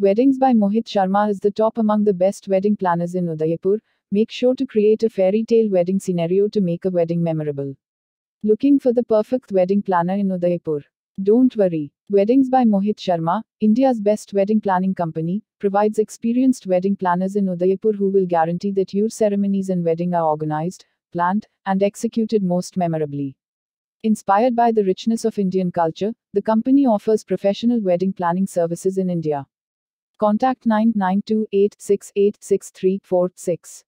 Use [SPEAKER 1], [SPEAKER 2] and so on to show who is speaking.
[SPEAKER 1] Weddings by Mohit Sharma is the top among the best wedding planners in Udaipur. Make sure to create a fairy tale wedding scenario to make a wedding memorable. Looking for the perfect wedding planner in Udaipur? Don't worry. Weddings by Mohit Sharma, India's best wedding planning company, provides experienced wedding planners in Udaipur who will guarantee that your ceremonies and wedding are organized, planned, and executed most memorably. Inspired by the richness of Indian culture, the company offers professional wedding planning services in India. Contact 9928686346.